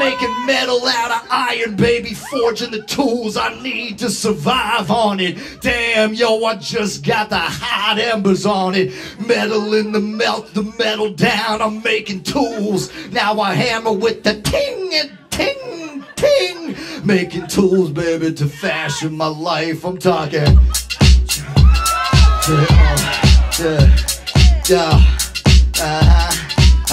making metal out of iron, baby, forging the tools I need to survive on it. Damn, yo, I just got the hot embers on it. Metal in the melt, the metal down. I'm making tools. Now I hammer with the ting and ting, ting. Making tools, baby, to fashion my life. I'm talking. Yeah, yeah, uh-huh.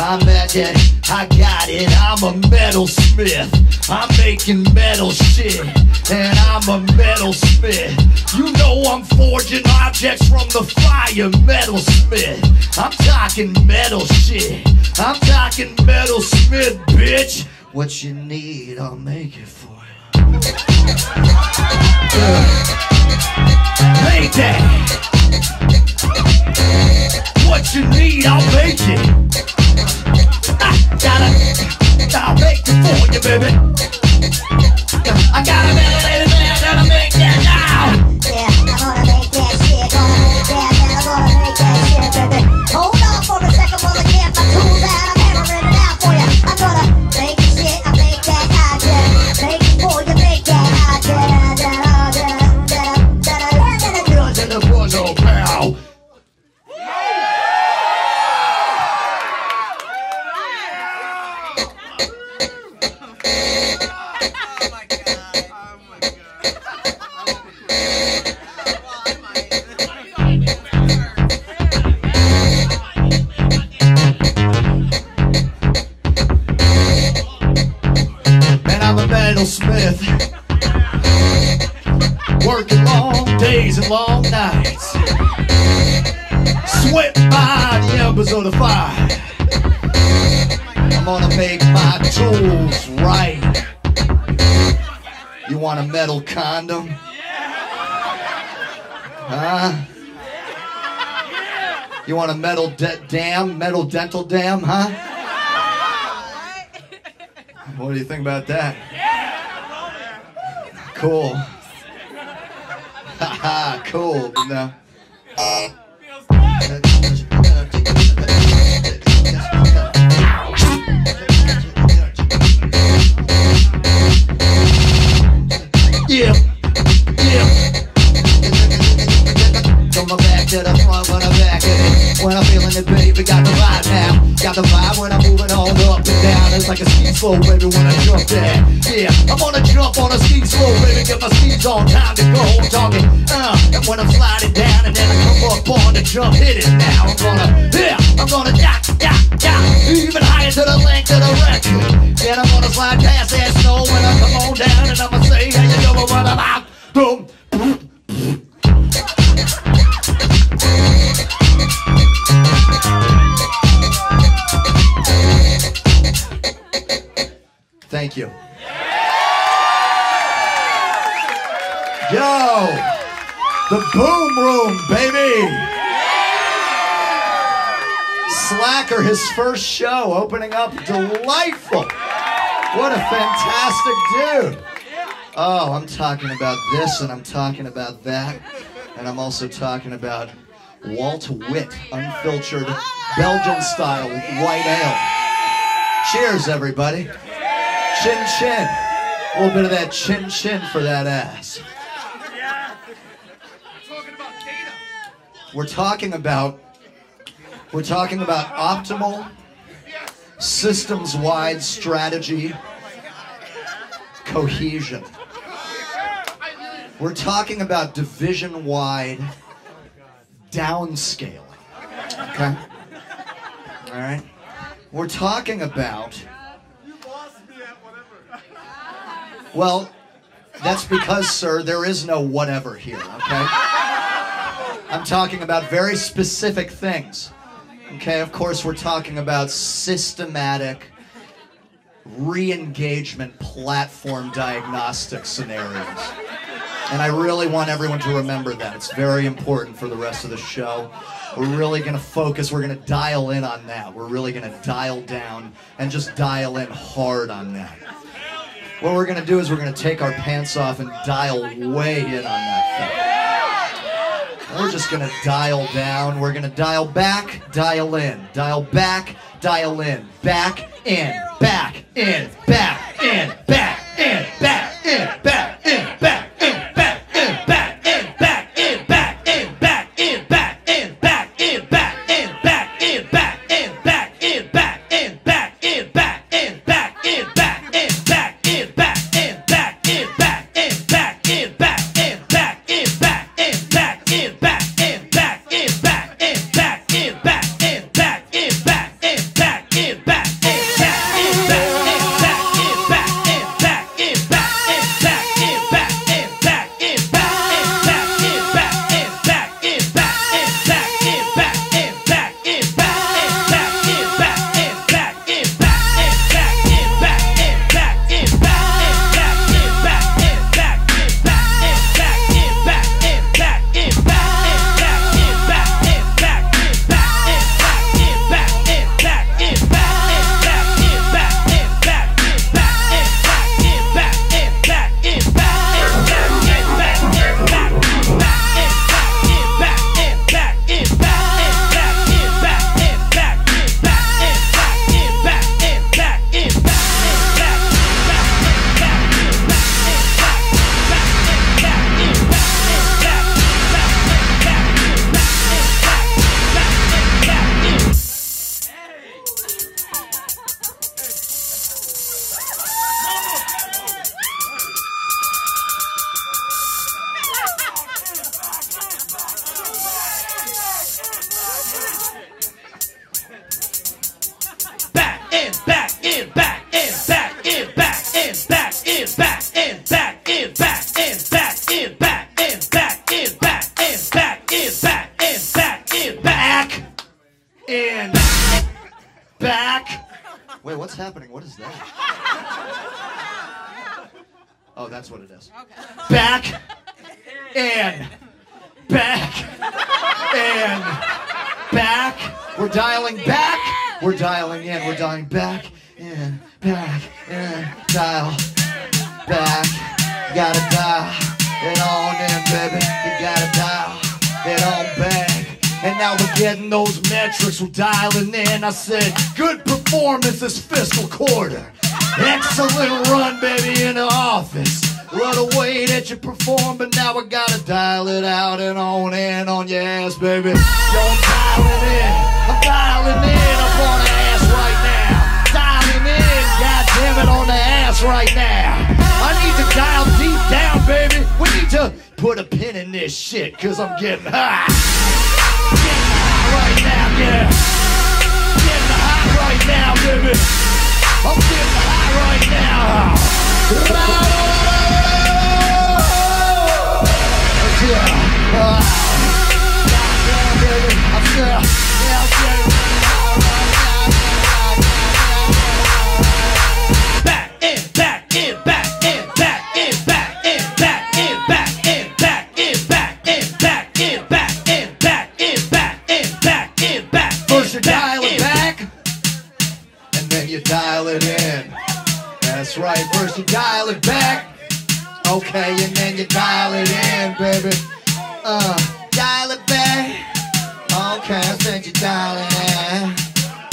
I imagine I got it. I'm a metal smith. I'm making metal shit, and I'm a metal smith. You know I'm forging objects from the fire, metal smith. I'm talking metal shit. I'm talking metal smith, bitch. What you need, I'll make it for that. What you need, I'll make it. I gotta, I'll make it for you, baby. I metal, baby, I gotta make that days long nights. Swept by the embers of the fire. I'm gonna make my tools right. You want a metal condom? Huh? You want a metal de- dam? Metal dental dam, huh? What do you think about that? Cool. Haha, cool. No. Yeah, yeah. From my back to the front, when I'm back at it. When I'm feeling it, baby, got the vibe now. Got the vibe when I'm moving all up and. It's like a ski slope, baby, when I jump that. Yeah, I'm gonna jump on a ski slope, baby, get my skis on, time to go. Talking, uh, and when I'm sliding down and then I come up on the jump, hit it now. I'm gonna, yeah, I'm gonna dock, dock, dock, even higher to the length of the record. Then I'm gonna slide past that snow when I come on down and I'ma say, how you doing, when I'm out, boom, Yo, the boom room, baby. Slacker, his first show, opening up, delightful. What a fantastic dude. Oh, I'm talking about this and I'm talking about that. And I'm also talking about Walt Whit, unfiltered Belgian style white ale. Cheers, everybody. Chin chin. A little bit of that chin chin for that ass. We're talking about we're talking about optimal systems-wide strategy cohesion. We're talking about division-wide downscaling. Okay? All right? We're talking about Well, that's because, sir, there is no whatever here, okay? I'm talking about very specific things. Okay, of course, we're talking about systematic re engagement platform diagnostic scenarios. And I really want everyone to remember that. It's very important for the rest of the show. We're really going to focus, we're going to dial in on that. We're really going to dial down and just dial in hard on that. What we're going to do is we're going to take our pants off and dial way in on that thing. We're just going to dial down. We're going to dial back, dial in, dial back, dial in, back in, back in, back in, back in, back in, back in. Back back. That's what it is. Back and back and back. We're dialing back. We're dialing in. We're dialing back and back and dial back. You gotta dial it on in, baby. You gotta dial it on back. And now we're getting those metrics, we're dialing in. I said, good performance this fiscal quarter. Excellent run, baby, in the office. What a way that you perform, but now I gotta dial it out and on in on your ass, baby. Don't dial it in. I'm dialing in up on the ass right now. Dialing in, god damn it, on the ass right now. I need to dial deep down, baby. We need to put a pin in this shit, cause I'm getting high. Getting high right now, yeah. Getting high right now, baby. I'm getting high right now. Yeah. dial it in. That's right, first you dial it back. Okay, and then you dial it in, baby. Uh, dial it back. Okay, I said you dial it in.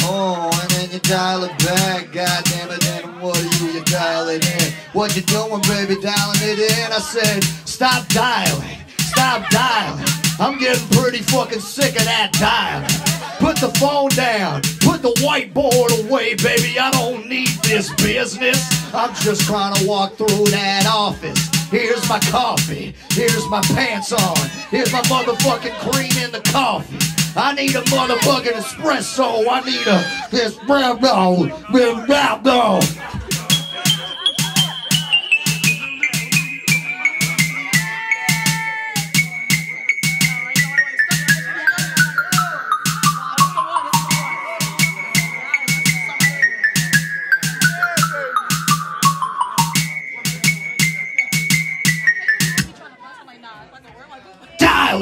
Oh, and then you dial it back. God damn it, then what do you, you dial it in? What you doing, baby, dialing it in? I said, stop dialing. Stop dialing. I'm getting pretty fucking sick of that dialing. Put the phone down. Put the whiteboard away, baby. I don't need this business. I'm just trying to walk through that office. Here's my coffee. Here's my pants on. Here's my motherfucking cream in the coffee. I need a motherfucking espresso. I need a espresso. Dial. Dial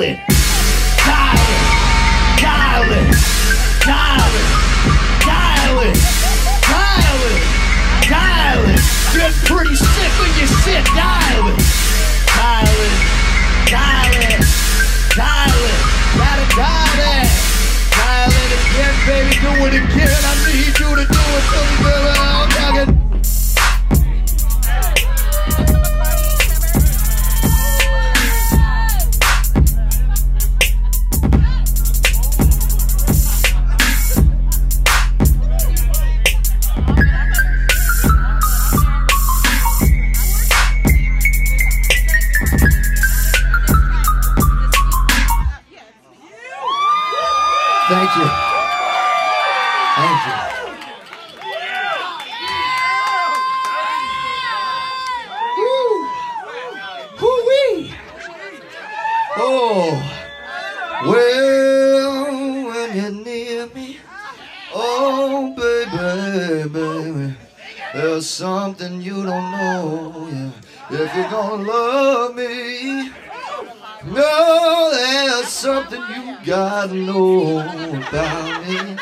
Colin, Colin, Colin, Colin, Colin, Colin, Colin. Been pretty sick when you sit dialing. Colin, Colin, Colin, gotta dial it. Dial it again, baby, do it again. I need you to do it till baby, there's something you don't know. Yeah. If you're gonna love me, no, there's something you gotta know about me.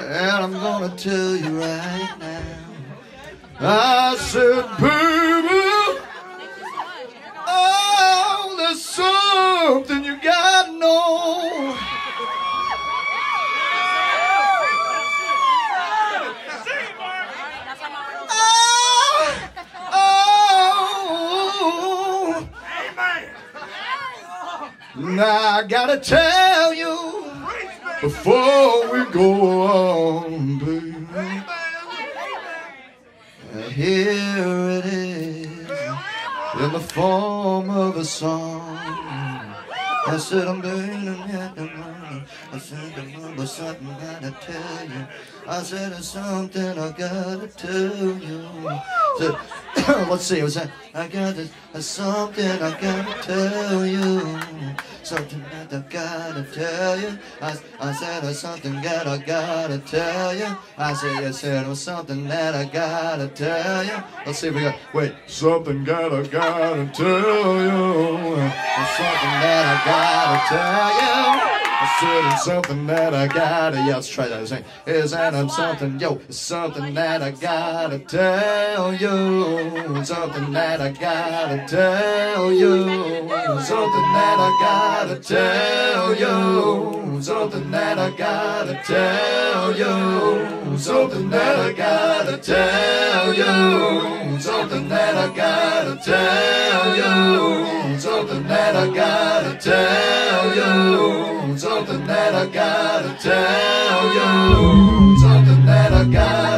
And I'm gonna tell you right now. I said, baby, oh, there's something you gotta know. Oh, oh. Now I gotta tell you before we go on, baby. Here it is in the form of a song. I said I'm burning at the. I said I'm number something gotta tell you. I said there's something I gotta tell you. Said, let's see, was that? I got this, there's something I gotta tell you. Something that I gotta tell you. I, I said there's something that I gotta tell you. I said you said it was something that I gotta tell you. Let's see if we got wait something that I gotta tell you. There's something that I gotta tell you. I said it's something that I gotta, yeah, let's try that. Sing. Is that I'm something, yo, it's something that I gotta tell you. Something that I gotta tell you. Something that I gotta tell you. Something that I gotta tell you. Something that I gotta tell you. Something that I gotta tell you. Something that I gotta tell you. Something that I gotta tell you. Something that I gotta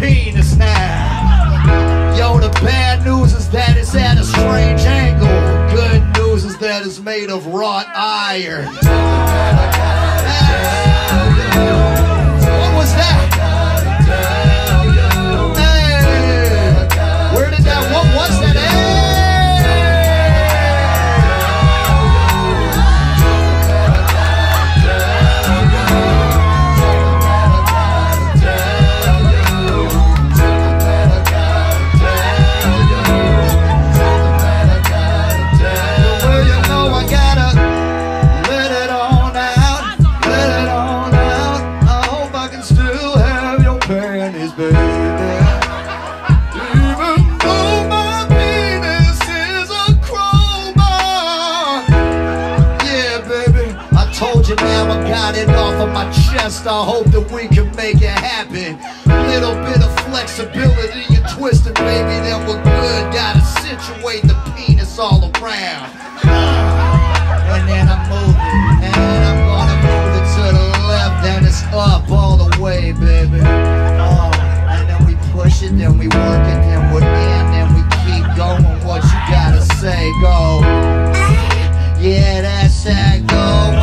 penis now. Yo, the bad news is that it's at a strange angle. Good news is that it's made of wrought iron. Chest. I hope that we can make it happen. Little bit of flexibility and twisting, baby, then we're good. Gotta situate the penis all around. And then I move it, and I'm gonna move it to the left, then it's up all the way, baby. Oh, and then we push it, then we work it, then we're in, then we keep going. What you gotta say, go. Yeah, that's how it go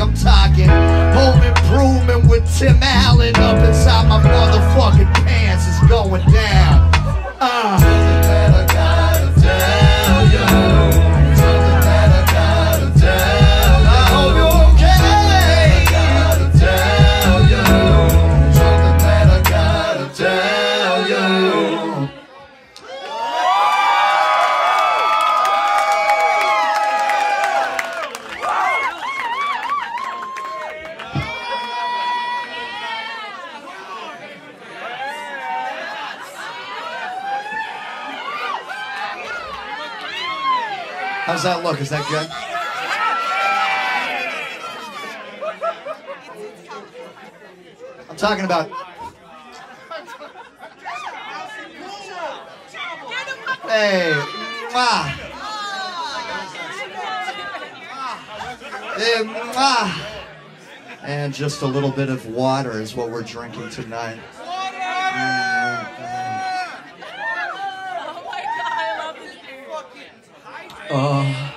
I'm talking home improvement with Tim Allen up inside my motherfucking pants. is going down. Uh. How's that look? Is that good? I'm talking about. Hey, mwah. Hey, mwah. And just a little bit of water is what we're drinking tonight. Oh my god, I love this dude.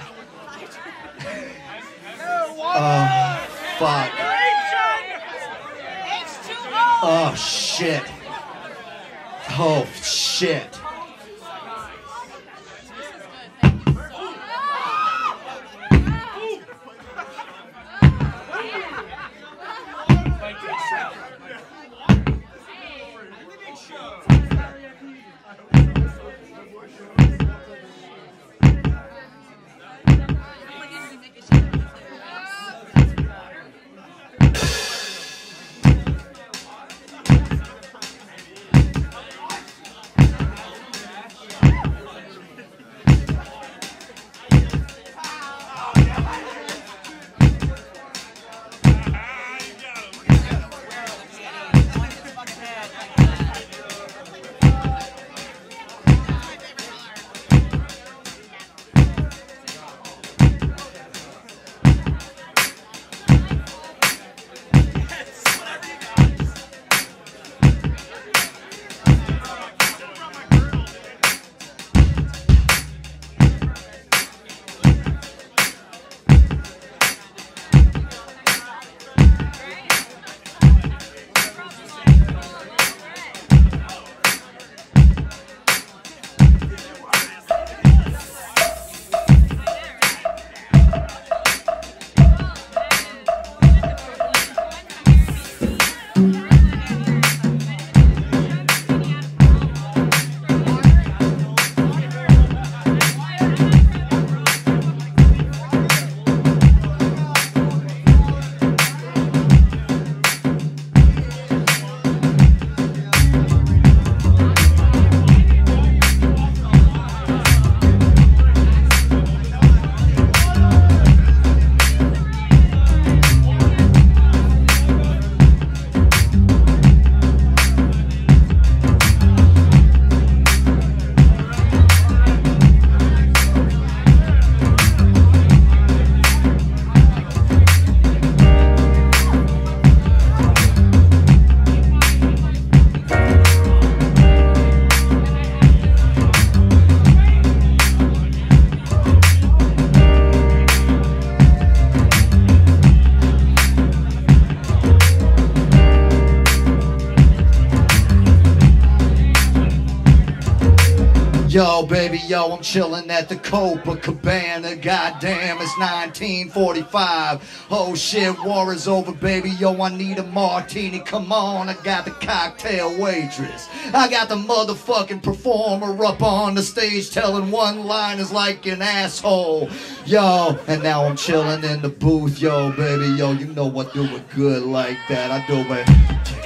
Baby, yo, I'm chilling at the Copacabana. Goddamn, it's 1945. Oh shit, war is over, baby. Yo, I need a martini. Come on, I got the cocktail waitress. I got the motherfucking performer up on the stage telling one line is like an asshole. Yo, and now I'm chilling in the booth. Yo, baby, yo, you know I do it good like that. I do it.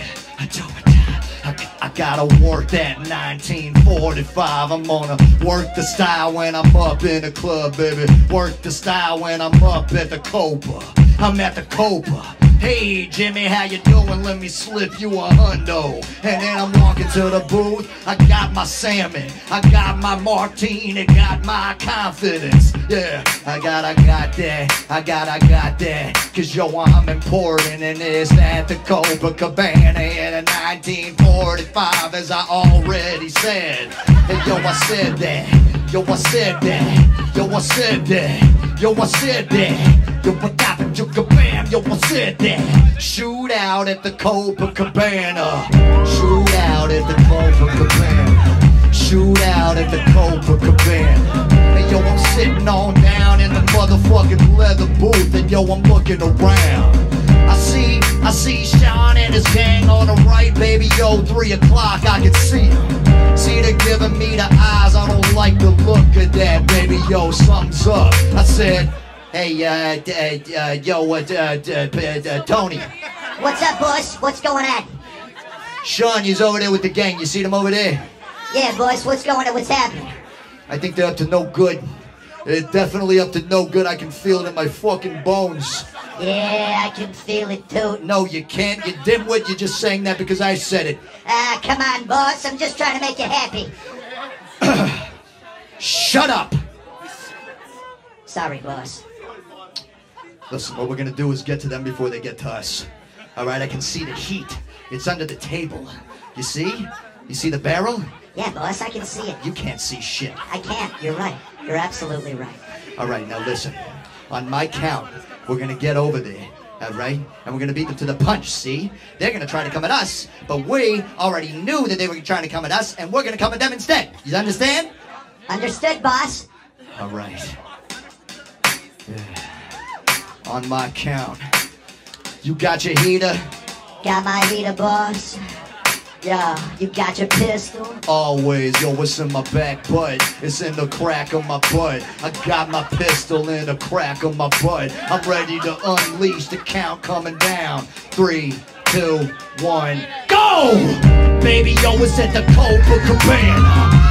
Gotta work that 1945. I'm gonna work the style when I'm up in the club, baby. Work the style when I'm up at the Copa. I'm at the Copa. Hey Jimmy, how you doing? Let me slip you a hundo. And then I'm walking to the booth. I got my salmon. I got my martini. Got my confidence. Yeah, I got, I got that. I got, I got that. Cause yo, I'm important and it's at the Copacabana in 1945, as I already said. And yo, I said that. Yo, I said that. Yo, I said that. Yo, I said that. Yo, I got the bam. Yo, I said that. Shoot out at the Copacabana. Shoot out at the Copacabana. Shoot out at the Copacabana. And yo, I'm sitting on down in the motherfucking leather booth. And yo, I'm looking around. I see, I see Sean and his gang on the right, baby. Yo, three o'clock, I can see them. See, they're giving me the eyes. I don't like the look of that, baby. Yo, something's up. I said, hey, uh, uh, uh yo, uh, uh, uh, uh, Tony, What's up, boss? What's going on? Sean, he's over there with the gang. You see them over there? Yeah, boss, what's going on? What's happening? I think they're up to no good. They're definitely up to no good. I can feel it in my fucking bones. Yeah, I can feel it too. No, you can't. You dimwit. You're just saying that because I said it. Ah, come on, boss. I'm just trying to make you happy. Shut up. Sorry, boss. Listen, what we're gonna do is get to them before they get to us. All right, I can see the heat. It's under the table. You see? You see the barrel? Yeah, boss, I can see it. You can't see shit. I can't. You're right. You're absolutely right. All right, now listen. On my count, we're gonna get over there. All right, and we're gonna beat them to the punch. See? They're gonna try to come at us, but we already knew that they were trying to come at us, and we're gonna come at them instead. You understand? Understood, boss? All right. Yeah. On my count. You got your heater? Got my heater, boss. Yo, you got your pistol? Always, yo, it's in my back butt. It's in the crack of my butt. I got my pistol in the crack of my butt. I'm ready to unleash the count coming down. Three, two, one, go! Baby, yo, it's at the Copacabana.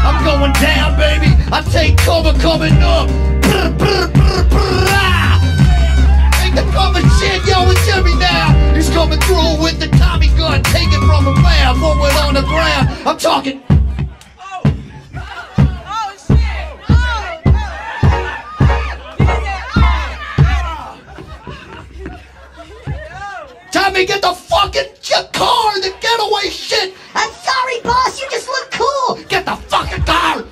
I'm going down, baby. I take cover coming up. Brr, brr, brr, ah! The cover shit, yo, it's Jimmy now. He's coming through with the Tommy gun, taking from a man, forward on the ground. I'm talking. Tommy, get the fucking j- car, the getaway shit. I'm sorry, boss. You just look cool. Get the fucking car.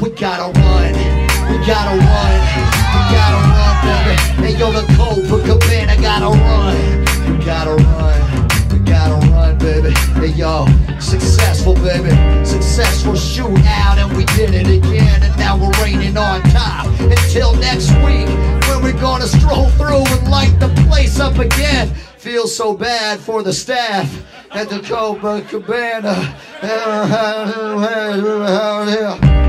We gotta run. We gotta run. Hey, yo, the Copacabana gotta run. Gotta run. Gotta run, baby. Hey, yo, successful, baby. Successful shootout, and we did it again. And now we're reigning on top. Until next week, when we're gonna stroll through and light the place up again. Feels so bad for the staff at the Copacabana.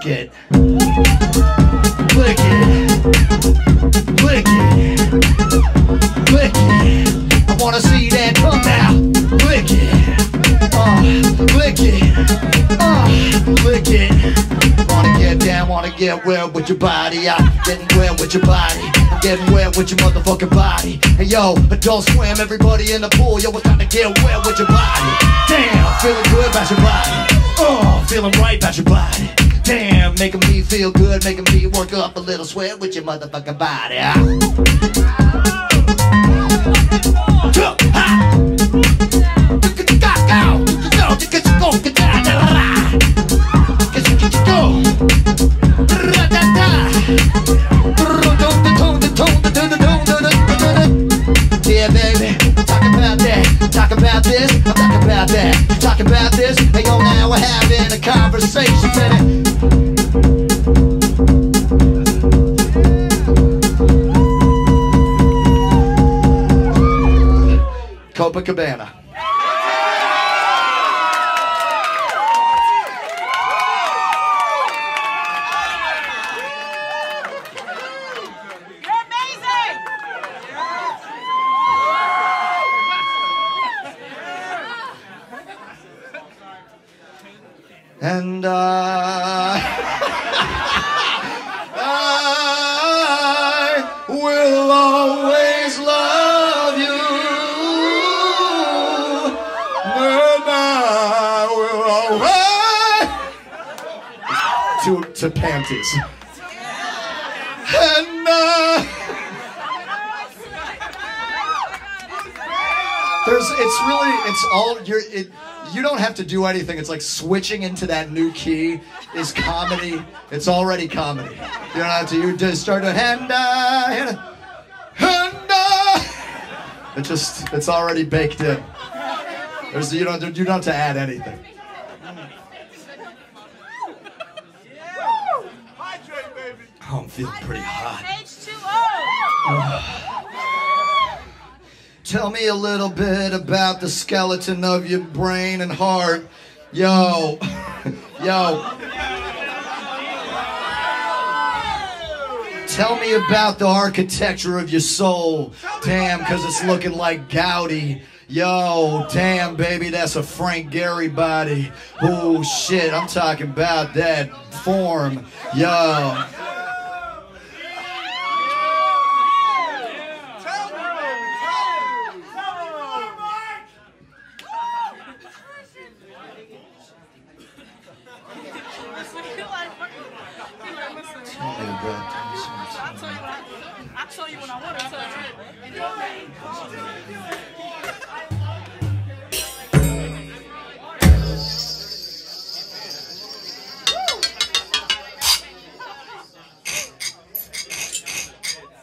Click it. Click it. Click it. Click it. I wanna see that come now. Click it. Uh, click it. Uh, click it. Wanna get down, wanna get wet with your body. I'm getting wet with your body. I'm getting wet with your motherfucking body. Hey yo, adult swim, everybody in the pool. Yo, it's time to get wet with your body. Damn, feeling good about your body. Oh, feeling right about your body. Damn, making me feel good, making me work up a little sweat with your motherfucking body. Ah. Yeah, about that, talk about this, about that, talk about this. Hey, yo, now we're having a conversation, baby. Copacabana. You're uh, there's, it's really, it's all, you're, it, you don't have to do anything. It's like switching into that new key is comedy. It's already comedy. You don't have to, you just start to hand, uh, hand, uh, it just, it's already baked in. There's, you don't, you don't have to add anything. Tell me a little bit about the skeleton of your brain and heart. Yo, yo. Tell me about the architecture of your soul. Damn, cause it's looking like Gaudi. Yo, damn, baby, that's a Frank Gehry body. Oh, shit, I'm talking about that form. Yo.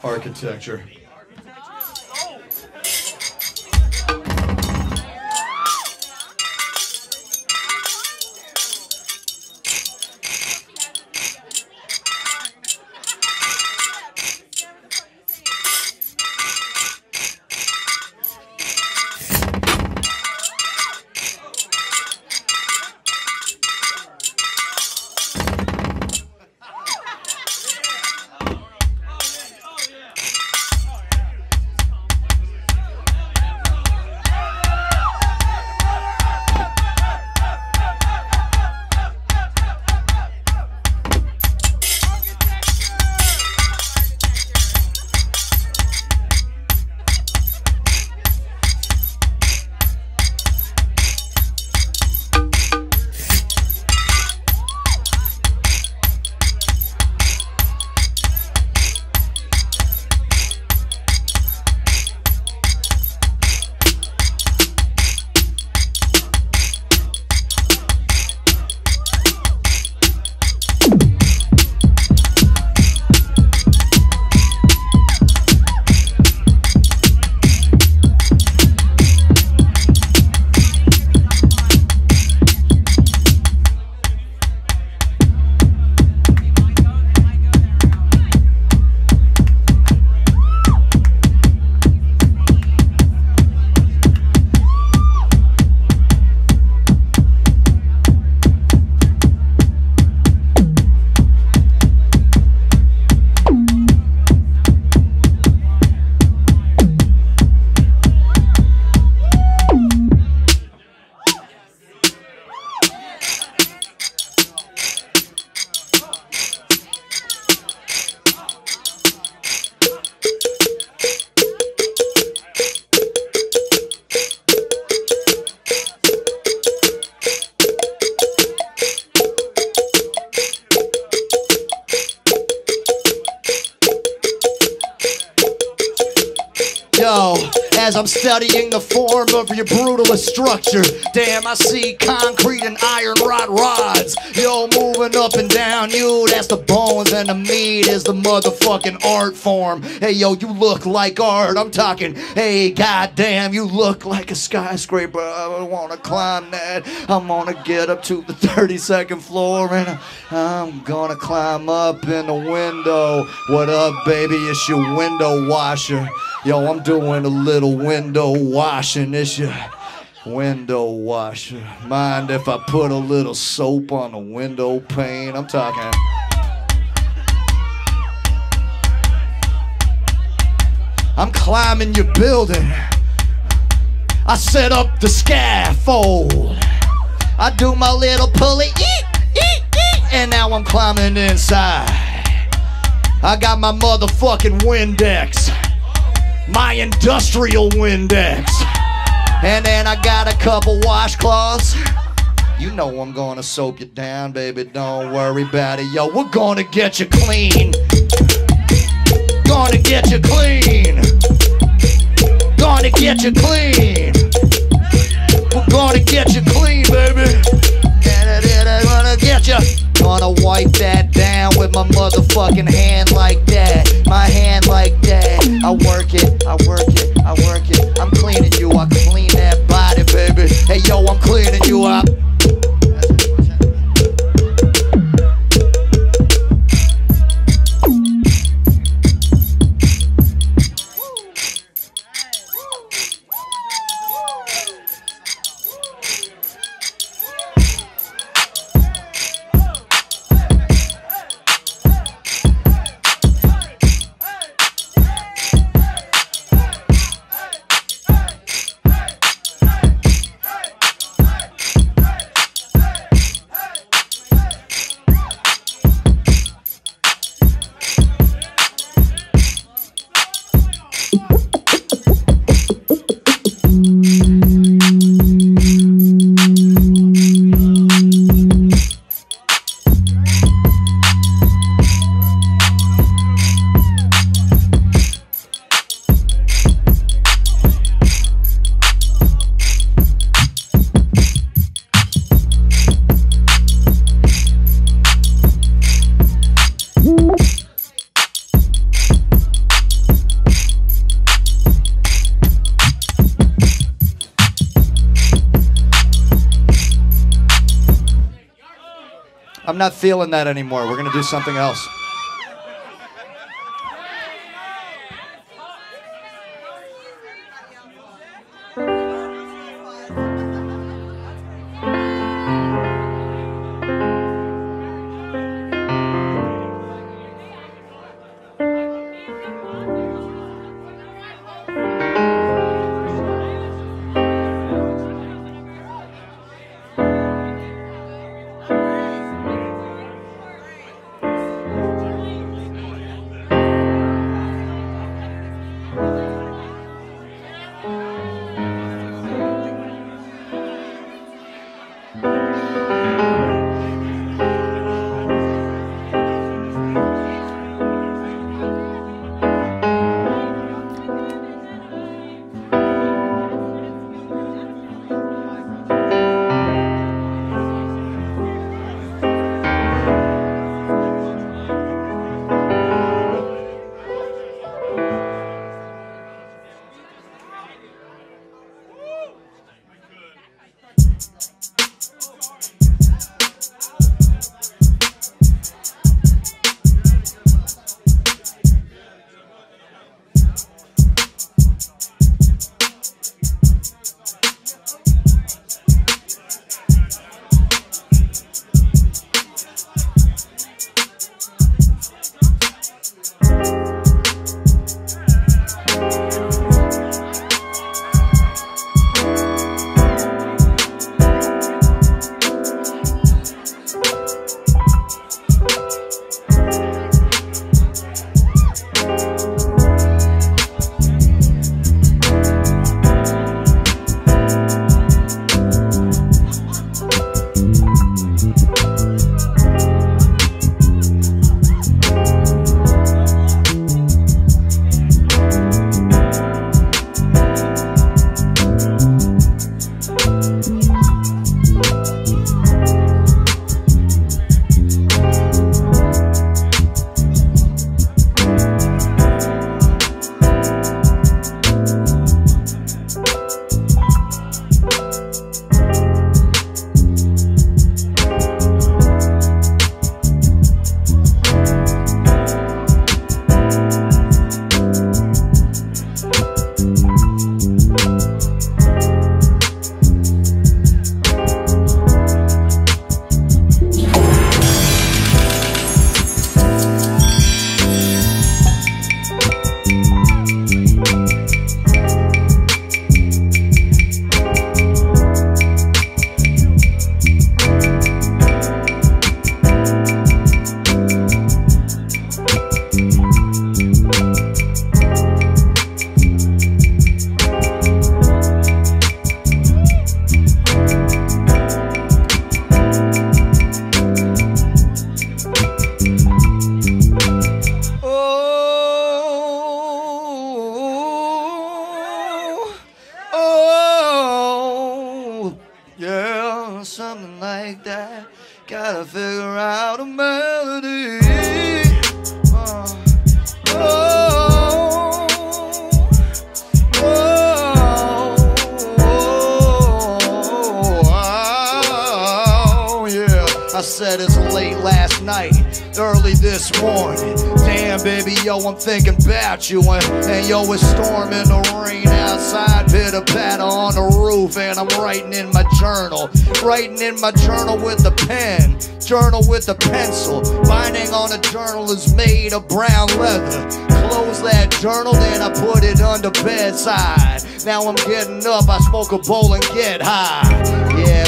Architecture. Yo, as I'm studying the form of your brutalist structure, damn, I see concrete and iron rod rods. Yo, moving up and down you, that's the bones, and the meat is the motherfucking art form. Hey, yo, you look like art. I'm talking, hey, goddamn, you look like a skyscraper. I wanna climb that. I'm gonna get up to the 32nd floor, and I'm gonna climb up in the window. What up, baby? It's your window washer. Yo, I'm doing a little window washing. It's your window washer. Mind if I put a little soap on the window pane? I'm talking. I'm climbing your building. I set up the scaffold. I do my little pulley, eek, eek, eek, and now I'm climbing inside. I got my motherfucking Windex, my industrial Windex, and then I got a couple washcloths. You know I'm gonna soap you down, baby. Don't worry about it, yo. We're gonna get you clean. Gonna get you clean. Gonna get you clean. We're gonna get you clean, baby. Gonna get you. Gonna wipe that down with my motherfucking hand like that. My hand like that. I work it, I work it, I work it. I'm cleaning you, I clean that body, baby. Hey yo, I'm cleaning you up. I'm not feeling that anymore. We're gonna do something else. About you. And, and yo, it's storming the rain outside, pitter patter on the roof. And I'm writing in my journal, writing in my journal with a pen, journal with a pencil. Binding on a journal is made of brown leather. Close that journal, then I put it under bedside. Now I'm getting up, I smoke a bowl and get high.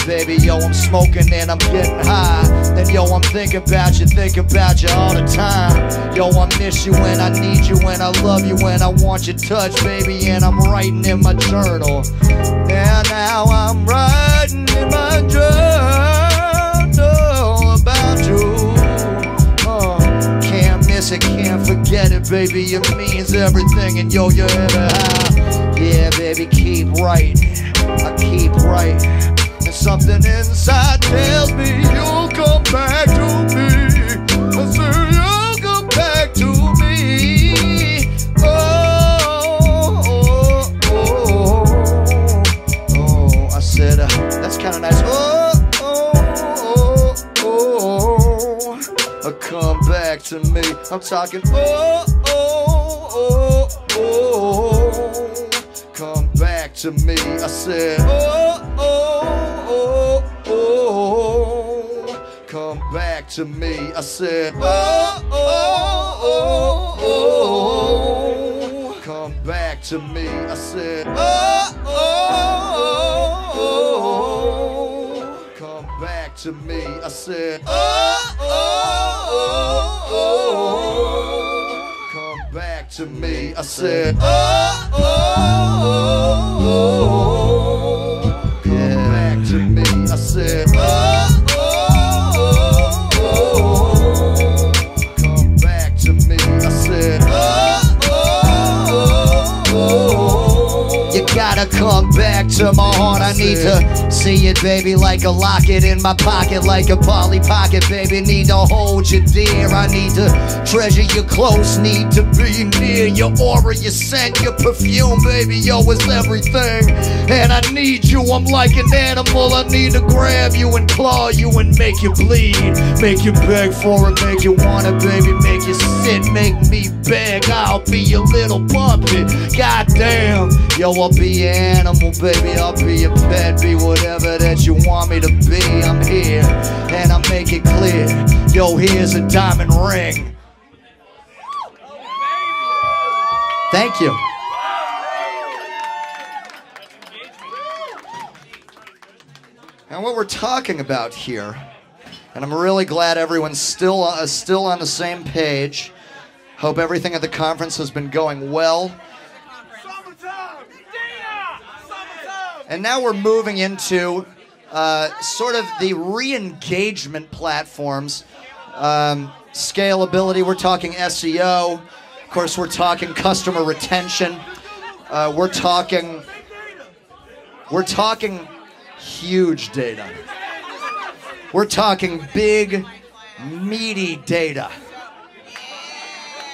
Baby, yo, I'm smoking and I'm getting high. And yo, I'm thinking about you, thinking about you all the time. Yo, I miss you and I need you and I love you and I want your touch, baby. And I'm writing in my journal. And now I'm writing in my journal about you. Uh, can't miss it, can't forget it, baby. It means everything, and yo, you're ever high. Yeah, baby, keep writing. I keep writing. Something inside tells me you'll come back to me. I say you'll come back to me. Oh, oh, oh, oh. I said, uh, that's kind of nice. Oh, oh, oh, oh. Uh, come back to me. I'm talking. Oh, oh, oh, oh. Come back to me. I said. Oh, oh, to me. I said. Oh, oh, oh, oh. Come back to me. I said. Oh, oh, oh, oh. Come back to me. I said. Oh, oh, oh, oh. Come back to me. I said. Oh, oh, oh, to my heart. I need to see it, baby, like a locket in my pocket, like a Polly Pocket, baby. Need to hold you dear. I need to treasure you close. Need to be near your aura, your scent, your perfume, baby. Yo, it's everything. And I need you. I'm like an animal. I need to grab you and claw you and make you bleed. Make you beg for it, make you want it, baby. Make you sit, make me beg. I'll be your little puppet. Goddamn. Yo, I'll be your animal, baby. I'll be your pet. Be whatever that you want me to be. I'm here. And I make it clear. Yo, here's a diamond ring. Thank you. And what we're talking about here, and I'm really glad everyone's still uh, still on the same page. Hope everything at the conference has been going well. And now we're moving into uh, sort of the re-engagement platforms, um, scalability. We're talking SEO. Of course, we're talking customer retention. Uh, we're talking. We're talking huge data. We're talking big, meaty data.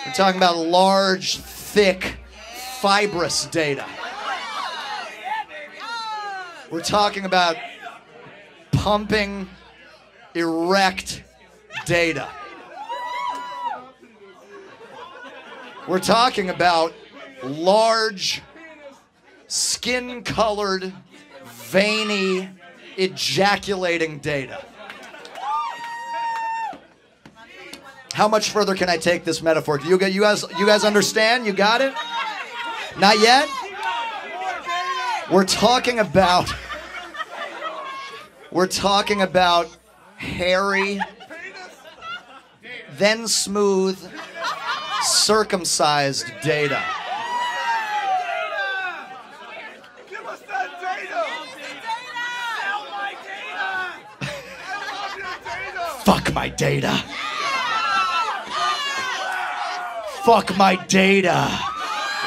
We're talking about large, thick, fibrous data. We're talking about pumping, erect data. We're talking about large, skin colored, veiny, ejaculating data. How much further can I take this metaphor? Do you, gu- you guys you guys understand? You got it? Not yet? We're talking about We're talking about hairy then smooth circumcised data. Give us that data! Sell my data! I data! Fuck my data. Fuck my data.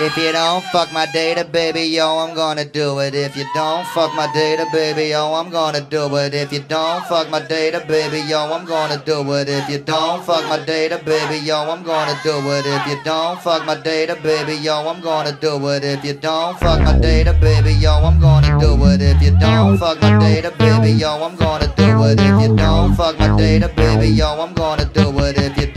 If you don't fuck my data, baby, yo, I'm gonna do it. If you don't fuck my data, baby, yo, I'm gonna do it. If you don't fuck my data, baby, yo, I'm gonna do it. If you don't fuck my data, baby, yo, I'm gonna do it. If you don't fuck my data, baby, yo, I'm gonna do it. If you don't fuck my data, baby, yo, I'm gonna do it. If you don't fuck my data, baby, yo, I'm gonna do it. If you don't fuck my data, baby, yo, I'm gonna do it. If you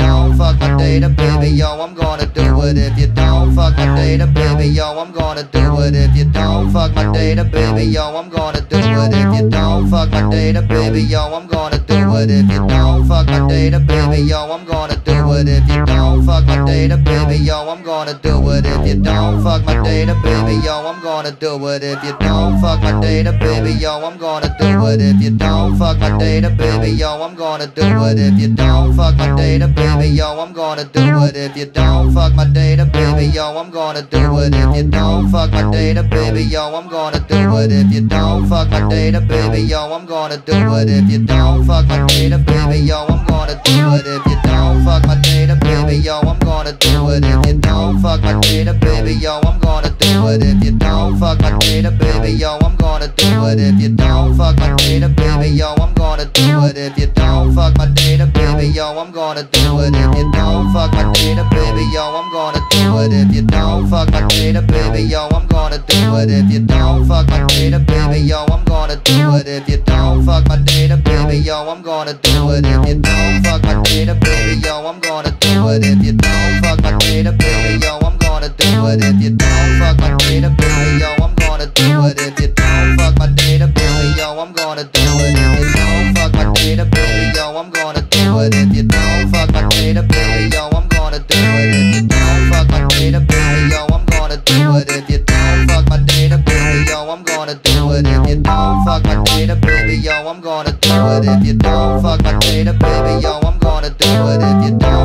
fuck my data, baby, yo, I'm gonna do it. If you don't fuck my data, baby, yo, I'm gonna do it. If you don't fuck my data, baby, yo, I'm gonna do it. If you don't fuck my data, baby, yo, I'm gonna do it. If you don't fuck my data, baby, yo, I'm gonna do it. If you don't fuck my data, baby, yo, I'm gonna do it. If you don't fuck my data, baby, yo, I'm gonna do it. If you don't fuck my data, baby, yo, I'm gonna do it. If you don't fuck my data, baby, yo, I'm gonna do it. If you don't fuck my data, baby, yo, I'm gonna do it. If you don't fuck my data, baby, yo, I'm gonna do it. If you don't fuck my data, baby, yo, I'm gonna do it. If you don't fuck my data, baby, yo, I'm gonna do it. If you don't fuck my data, baby, yo, I'm gonna do it. If you don't fuck my data, baby, yo, I'm gonna do it. If you don't fuck my data, baby, yo, I'm gonna do it. If you don't fuck my data, baby, yo, I'm gonna do it. If you don't fuck my data, baby, yo, I'm gonna do it. If you don't fuck my data, baby, yo, I'm gonna do it. If you don't fuck my data, baby, yo, I'm gonna do it. If you don't fuck my data, baby, yo, I'm gonna do it. If you don't fuck my data, baby, yo, I'm gonna do it. If you don't fuck my data, baby, yo, I'm gonna do it. If you don't fuck my data, baby, yo, I'm gonna do it. If you don't fuck my data, baby, yo, I'm gonna do it. If you don't fuck my data, baby, yo, I'm gonna do it. If you don't fuck my data, baby, yo, I'm gonna do it. If you don't fuck my data, baby, yo, I'm gonna do it. If you don't fuck my data, baby, yo, I'm gonna do it. If you don't fuck my data, baby, yo, I'm gonna do it. If you don't fuck my data, baby, yo, I'm gonna do it. If you don't fuck my data, baby, yo, I'm gonna do it. If you don't fuck my data, baby, yo, I'm gonna do it. If you don't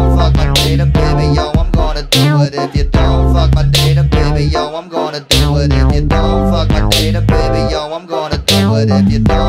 do it. If you don't fuck my data, baby, yo, I'm gonna do it. If you don't fuck my data, baby, yo, I'm gonna do it. If you don't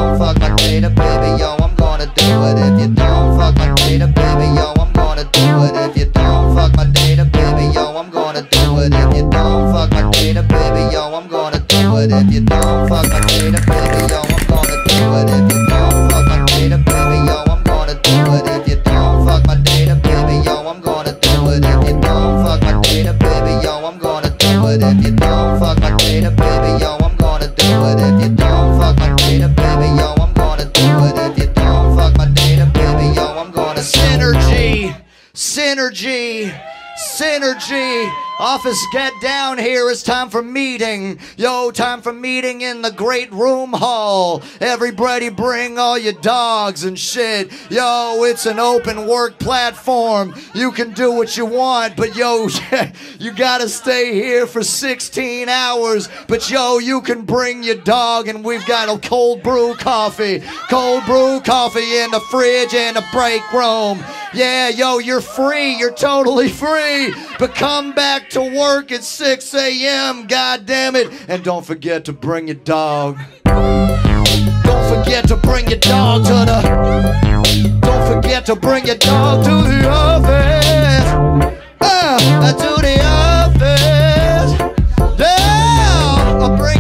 Office, get down here. It's time for meeting. Yo, time for meeting in the great room hall. Everybody bring all your dogs and shit. Yo, it's an open work platform. You can do what you want, but yo, you gotta stay here for 16 hours. But yo, you can bring your dog, and we've got a cold brew coffee. Cold brew coffee in the fridge in the break room. Yeah, yo, you're free. You're totally free. But come back to work at 6 a.m. God damn it. And don't forget to bring your dog. Don't forget to bring your dog to the. Don't forget to bring your dog to the office. Uh, to the office. Yeah, bring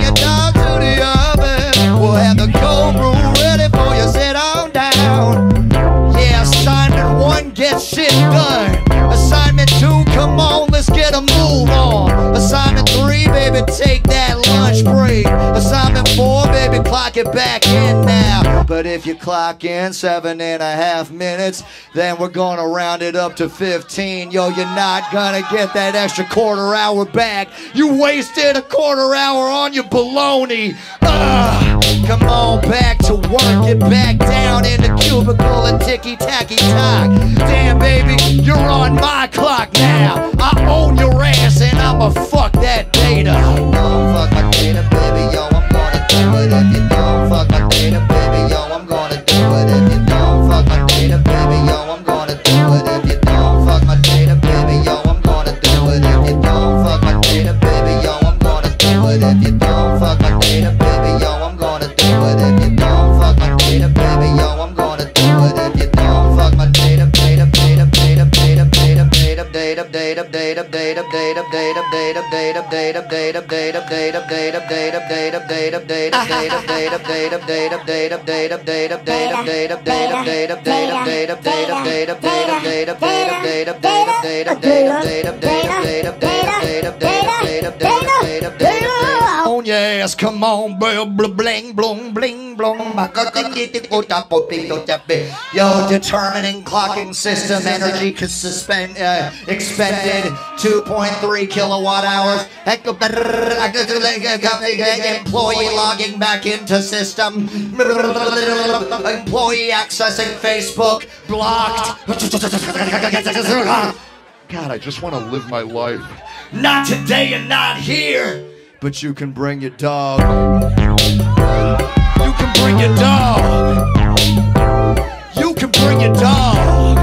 done. Assignment two, come on, let's get a move on. Assignment three, baby, take that lunch clock it back in now. But if you clock in seven and a half minutes, then we're gonna round it up to 15. Yo, you're not gonna get that extra quarter hour back. You wasted a quarter hour on your baloney. Ugh. Come on back to work, get back down in the cubicle and ticky tacky tock. Damn, baby, you're on my clock now. I own your ass and I'ma fuck that data. Don't fuck my data, baby, yo, do. If you don't fuck my data, baby, yo, I'm gonna do it. If you don't fuck my data, baby, yo, I'm gonna do it. If you don't fuck my data, baby, yo, I'm gonna do it. If you don't fuck my data, baby, yo, I'm gonna do it. If you don't data, data, data, data, data, data, data, data, data, data, data, data, data, date up date up date up date up date up date up date up date up date up date up date up date up date up date up date up date up date on your ass come on blah blah bling blong bling blong. Yo determining clocking system energy can suspend uh, expended 2.3 kilowatt hours. Uh, uh, uh, employee logging back into system. Employee accessing facebook blocked. God, I just want to live my life. not today and not here but you can bring your dog. You can bring your dog. You can bring your dog.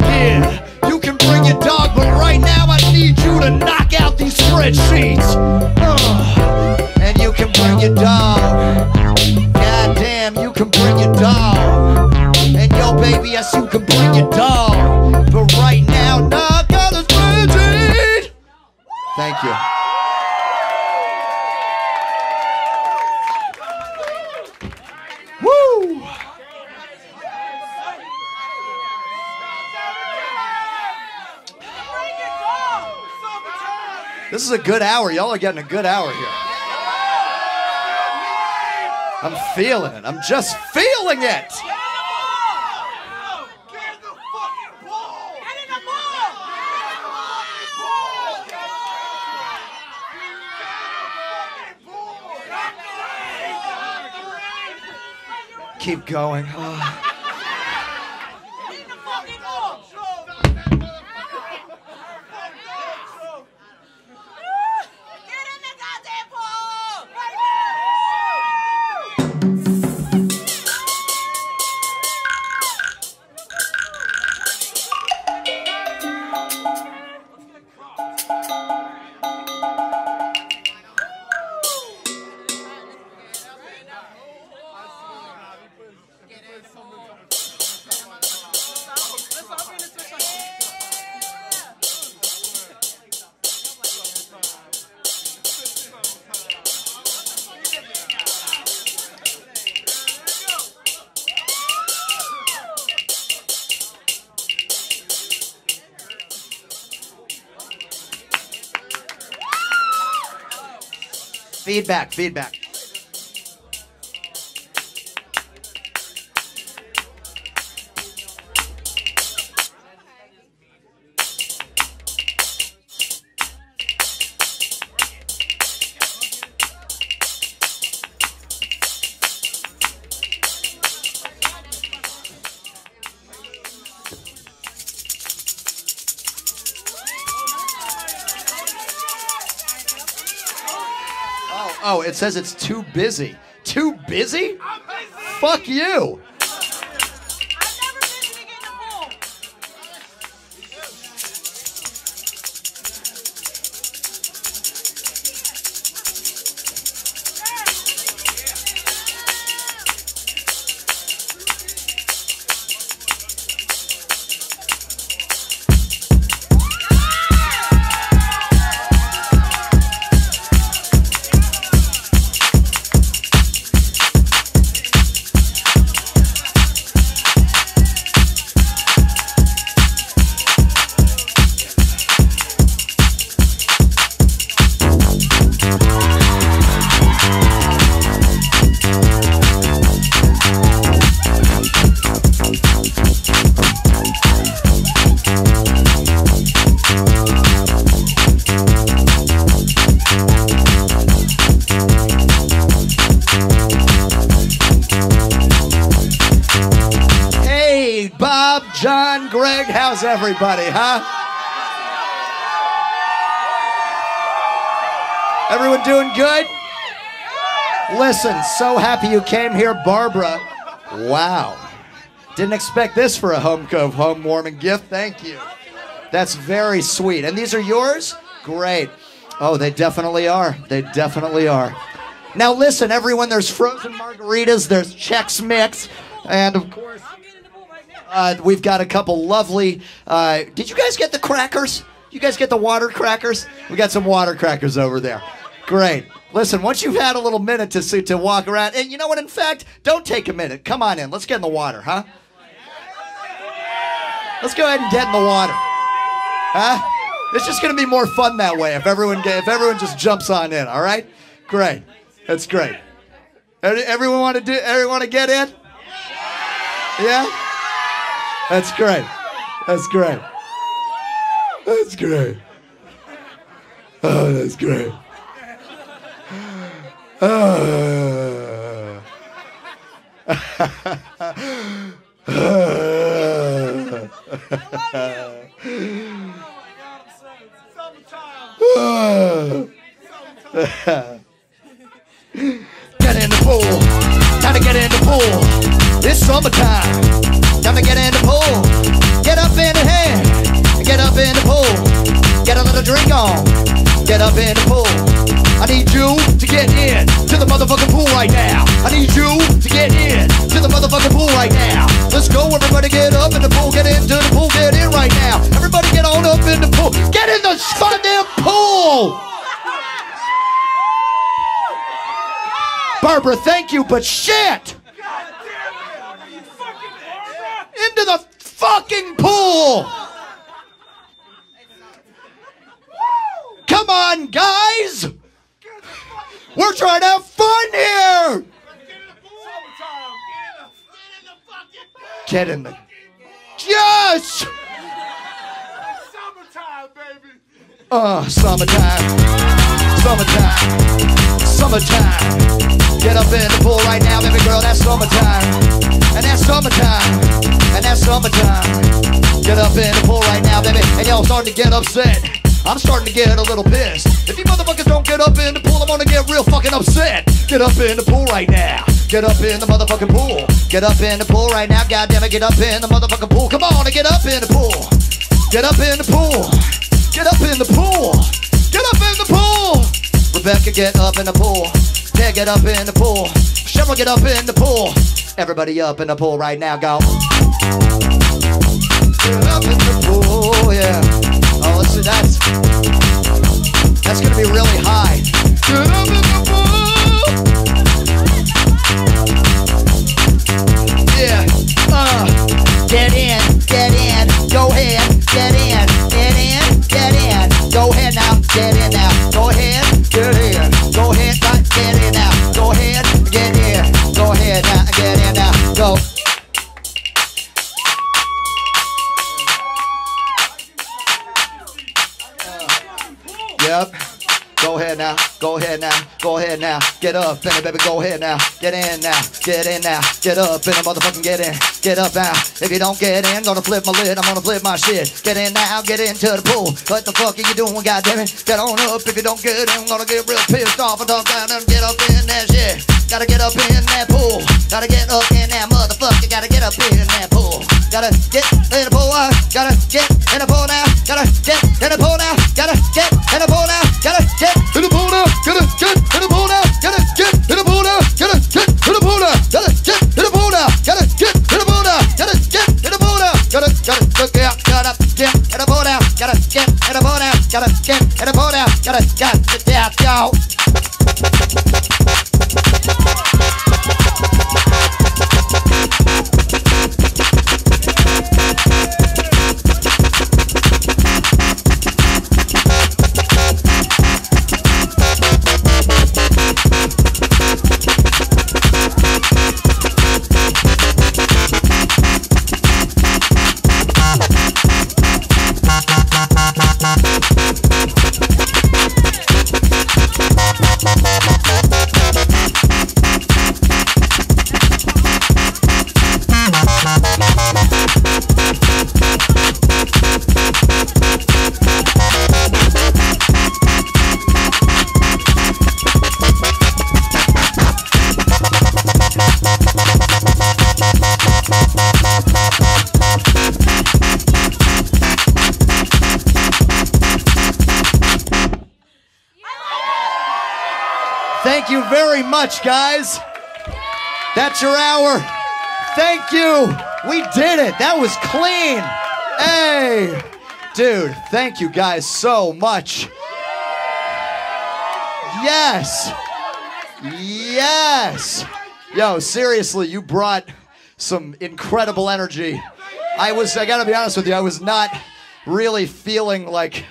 Yeah you can bring your dog but right now i need you to knock out these spreadsheets. Ugh. and you can bring your dog. God damn you can bring your dog. And yo baby yes you can bring your dog. But right now knock out the spreadsheet. Thank you This is a good hour. Y'all are getting a good hour here. I'm feeling it. I'm just feeling it. Keep going. fucking Feedback, feedback. It says it's too busy. Too busy? Fuck you. Everybody, huh? Everyone doing good? Listen, so happy you came here, Barbara. Wow. Didn't expect this for a home cove home warming gift. Thank you. That's very sweet. And these are yours? Great. Oh, they definitely are. They definitely are. Now listen, everyone, there's frozen margaritas, there's Chex Mix, and of course, I'm getting in the pool right now. Uh, we've got a couple lovely. Uh, did you guys get the crackers? You guys get the water crackers? We got some water crackers over there. Great. Listen, once you've had a little minute to see, to walk around, and you know what? In fact, don't take a minute. Come on in. Let's get in the water, huh? Let's go ahead and get in the water. Huh? It's just gonna be more fun that way if everyone if everyone just jumps on in. All right? Great. That's great. Everyone want to do? Everyone want to get in? Yeah. That's great. That's great. That's great. Oh, that's great. Oh. Get in the pool. Time to get in the pool. It's summertime. Time to get in the pool. Get up in the hand. Get up in the pool. Get a little drink on. Get up in the pool. I need you to get in to the motherfucking pool right now. I need you to get in to the motherfucking pool right now. Let's go, everybody, get up in the pool. Get into the pool. Get in right now. Everybody, get on up in the pool. Get in the goddamn pool. Barbara, thank you, but shit! Into the fucking pool! Come on, guys! We're trying to have fun here! Get in the. Yes! Summertime, baby. Uh, summertime. Summertime. Summertime. Get up in the pool right now, baby girl, that's summertime. And that's summertime. And that's summertime. Get up in the pool right now, baby. And y'all starting to get upset. I'm starting to get a little pissed. If you motherfuckers don't get up in the pool, I'm gonna get real fucking upset. Get up in the pool right now. Get up in the motherfucking pool. Get up in the pool right now, goddamn it, get up in the motherfucking pool. Come on and get up in the pool. Get up in the pool. Get up in the pool. Get up in the pool. Rebecca, get up in the pool. Yeah, get up in the pool. Cheryl, get up in the pool. Everybody up in the pool right now, go. Get up in the pool, yeah. Oh, listen, that's that's gonna be really high. Get up in the pool. Yeah. Uh. Get in, get in, go ahead, get in, get in, get in, go ahead now, get in now, go ahead, get in, go ahead, uh, get in now, go ahead, get in, go ahead now, get in now, go. Yep. Go ahead now. Go ahead now. Go ahead now. Get up, Benny, baby. Go ahead now. Get in now. Get in now. Get up, Benny, motherfucking get in. Get up now. If you don't get in, gonna flip my lid. I'm gonna flip my shit. Get in now. Get into the pool. What the fuck are you doing? Goddamn it. Get on up. If you don't get in, I'm gonna get real pissed off and talk down and get up in that shit. Gotta get up in that pool. Gotta get up in that motherfucker. Gotta get up in that pool. Gotta get in the pool. uh, Gotta get in the pool now. Gotta get in the pool now. Gotta get in the pool now. Gotta get in the pool now. Gotta get in the pool now. Gotta get in the pool now. Gotta get in the pool now. Gotta get in the pool now. Gotta get in the pool now. Gotta get in the pool now. Gotta gotta look out. Gotta get in the pool now. Gotta get in the pool now. Gotta get in the pool now. Gotta get get out. Go. Much, guys. That's your hour. Thank you. We did it. That was clean. Hey. Dude, thank you guys so much. Yes. Yes. Yo, seriously, you brought some incredible energy. I was, I gotta be honest with you, I was not really feeling like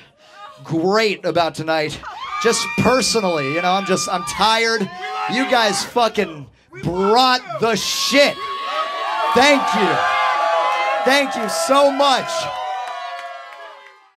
great about tonight. Just personally, you know, I'm just, I'm tired. You guys fucking brought the shit. Thank you. Thank you so much.